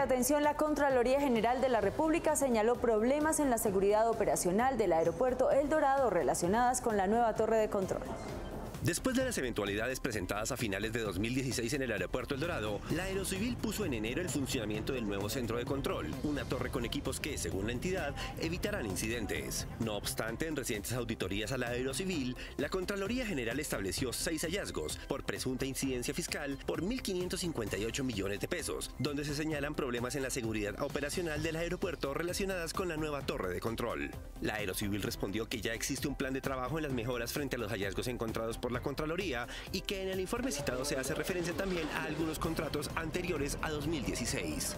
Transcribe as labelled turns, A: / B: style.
A: Atención, la Contraloría General de la República señaló problemas en la seguridad operacional del aeropuerto El Dorado relacionadas con la nueva torre de control.
B: Después de las eventualidades presentadas a finales de 2016 en el aeropuerto El Dorado, la Aerocivil puso en enero el funcionamiento del nuevo centro de control, una torre con equipos que, según la entidad, evitarán incidentes. No obstante, en recientes auditorías a la Aerocivil, la Contraloría General estableció seis hallazgos por presunta incidencia fiscal por 1.558 millones de pesos, donde se señalan problemas en la seguridad operacional del aeropuerto relacionadas con la nueva torre de control. La Aerocivil respondió que ya existe un plan de trabajo en las mejoras frente a los hallazgos encontrados por la Contraloría y que en el informe citado se hace referencia también a algunos contratos anteriores a 2016.